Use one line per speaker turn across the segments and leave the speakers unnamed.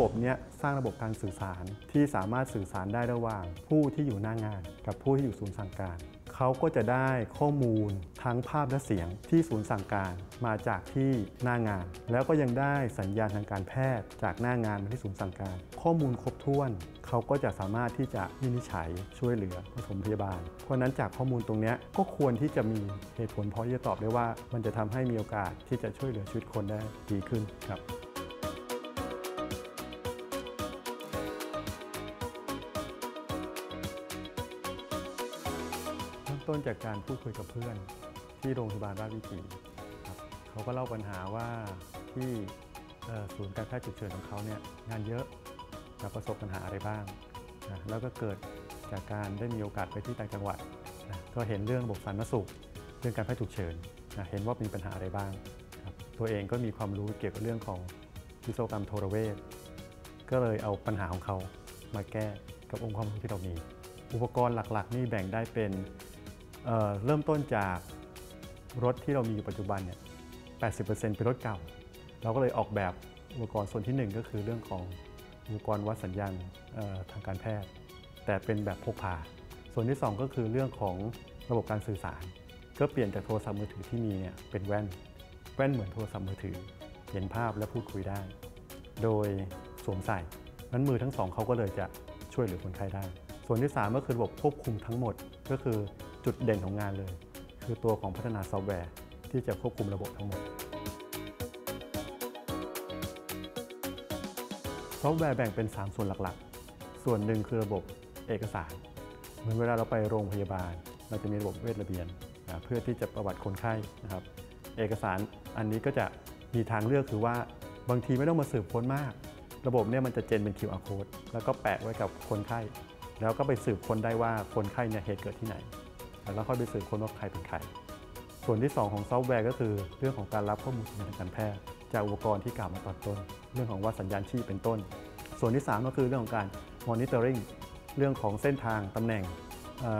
บบเนี้ยสร้างระบบการสื่อสารที่สามารถสื่อสารได้ระหว่าง ผู้ที่อยู่หน้างาน กับผู้ที่อยู่ศูนย์สั่งการ เขาก็จะได้ข้อมูลทั้งภาพและเสียงที่ศูนย์สั่งการมาจากที่หน้างาน แล้วก็ยังได้สัญญาณทางการแพทย์จากหน้างานมาที่ศูนย์สั่งการ ข้อมูลครบถ้วน เขาก็จะสามารถที่จะวินิจฉัยช่วยเหลือปฐมพยาบาล เพราะนั้นจากข้อมูลตรงเนี้ยก็ควรที่จะมีเหตุผลพอที่จะตอบได้ว่า มันจะทำให้มีโอกาสที่จะช่วยเหลือชีวิตคนได้ดีขึ้นครับ ต้นจากการพูดคุยกับเพื่อน ที่โรงพยาบาลราชวิถีครับเขาก็เล่าปัญหาว่าที่ศูนย์การแพทย์ฉุกเฉินของเขาเนี่ยงานเยอะจะประสบปัญหาอะไรบ้างนะแล้วก็เกิดจากการได้มีโอกาสไปที่ต่างจังหวัดนะก็เห็นเรื่องระบบสาธารณสุข เรื่องการแพทย์ฉุกเฉินนะเห็นว่ามีปัญหาอะไรบ้างครับตัวเองก็มีความรู้เกี่ยวกับเรื่องของวิศวกรรมโทรเวชก็เลยเอาปัญหาของเขามาแก้กับองค์ความรู้ที่เรามี อุปกรณ์หลักๆ นี่แบ่งได้เป็น เเริ่มต้นจากรถที่เรามีอยู่ปัจจุบันเนี่ย 80%เป็นรถเก่า เราก็เลยออกแบบอุปกรณ์ส่วนที่ 1 ก็คือเรื่องของอุปกรณ์วัดสัญญาณทางการแพทย์ แต่เป็นแบบพกพา ส่วนที่ 2 ก็คือเรื่องของระบบการสื่อสาร ก็เปลี่ยนจากโทรศัพท์มือถือที่มีเนี่ยเป็นแว่น แว่นเหมือนโทรศัพท์มือถือ เห็นภาพและพูดคุยได้ โดยสวมใส่นั้นมือทั้งสองเขาก็เลยจะช่วยเหลือคนไข้ได้ ส่วนที่ 3 ก็คือระบบควบคุมทั้งหมดก็คือ จุดเด่นของงานเลย คือตัวของพัฒนาซอฟต์แวร์ ที่จะควบคุมระบบทั้งหมด ซอฟต์แวร์แบ่งเป็น 3 ส่วนหลักๆ ส่วนหนึ่งคือระบบเอกสาร เหมือนเวลาเราไปโรงพยาบาล เราจะมีระบบเวชระเบียนนะเพื่อที่จะประวัติคนไข้นะครับ เอกสารอันนี้ก็จะมีทางเลือกคือว่าบางทีไม่ต้องมาสืบค้นมาก ระบบเนี่ยมันจะ gen เป็น QR code แล้วก็แปะไว้กับคนไข้ แล้วก็ไปสืบค้นได้ว่าคนไข้เนี่ยเหตุเกิดที่ไหน แล้วค่อยไปสืบค้นว่าใครเป็นใคร ส่วนที่ 2 ของซอฟต์แวร์ก็คือ เรื่องของการรับข้อมูลทางการแพทย์ จากอุปกรณ์ที่กล่าวมาตอนต้น เรื่องของวัดสัญญาณชีพเป็นต้น ส่วนที่ 3 ก็คือเรื่องของการ monitoring เรื่องของเส้นทางตำแหน่ง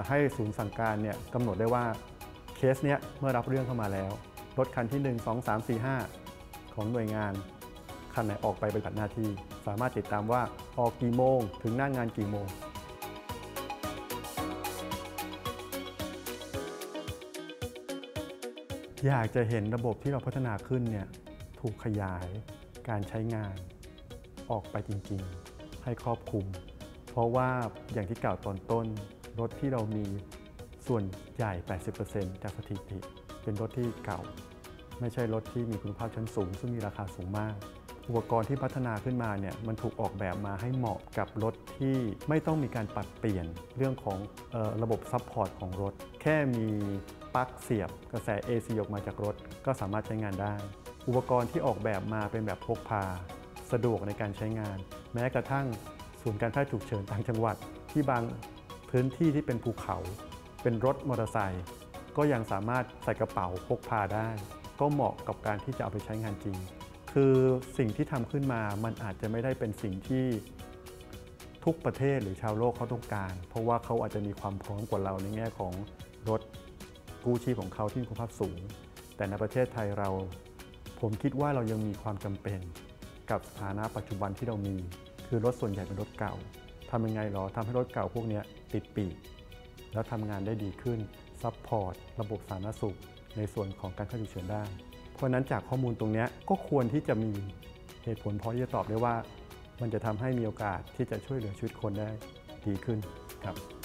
ให้ศูนย์สั่งการเนี่ยกำหนดได้ว่าเคสเนี้ยเมื่อรับเรื่องเข้ามาแล้วรถคันที่ 1 2 3 4 5 ของหน่วยงาน คันไหนออกไปปฏิบัติหน้าที่ สามารถติดตามว่าออกกี่โมง ถึงหน้างงานกี่โมง อยากจะเห็นระบบที่เราพัฒนาขึ้นเนี่ยถูกขยายการใช้งานออกไปจริงๆ ให้ครอบคลุม เพราะว่าอย่างที่กล่าวตอนต้น รถที่เรามีส่วนใหญ่ 80%จากสถิติ เป็นรถที่เก่า ไม่ใช่รถที่มีคุณภาพชั้นสูง ซึ่งมีราคาสูงมาก อุปกรณ์ที่พัฒนาขึ้นมาเนี่ยมันถูกออกแบบมาให้เหมาะกับรถที่ไม่ต้องมีการปรับเปลี่ยนเรื่องของออระบบ support ของรถ แค่มี ปลั๊กเสียบกระแส AC ออกมาจากรถ ก็สามารถใช้งานได้ อุปกรณ์ที่ออกแบบมาเป็นแบบพกพา สะดวกในการใช้งาน แม้กระทั่งศูนย์การแพทย์ฉุกเฉินต่างจังหวัด ที่บางพื้นที่ที่เป็นภูเขา เป็นรถมอเตอร์ไซค์ก็ยังสามารถใส่กระเป๋าพกพาได้ ก็เหมาะกับการที่จะเอาไปใช้งานจริง คือสิ่งที่ทำขึ้นมามันอาจจะไม่ได้เป็นสิ่งที่ทุกประเทศหรือชาวโลกเขาต้องการ เพราะว่าเขาอาจจะมีความพร้อมกว่าเราในแง่ของรถ กู้ชีพของเขาที่มีคุณภาพสูง แต่ในประเทศไทยเรา ผมคิดว่าเรายังมีความจำเป็น กับสถานะปัจจุบันที่เรามี คือรถส่วนใหญ่เป็นรถเก่าทำยังไงหรอทำให้รถเก่าพวกนี้ติดปีกแล้วทำงานได้ดีขึ้น support ระบบสาธารณสุข ในส่วนของการแพทย์ฉุกเฉินได้ เพราะนั้นจากข้อมูลตรงนี้ก็ควรที่จะมีเหตุผลพอที่จะตอบได้ว่า มันจะทำให้มีโอกาสที่จะช่วยเหลือชีวิตคนได้ดีขึ้นครับ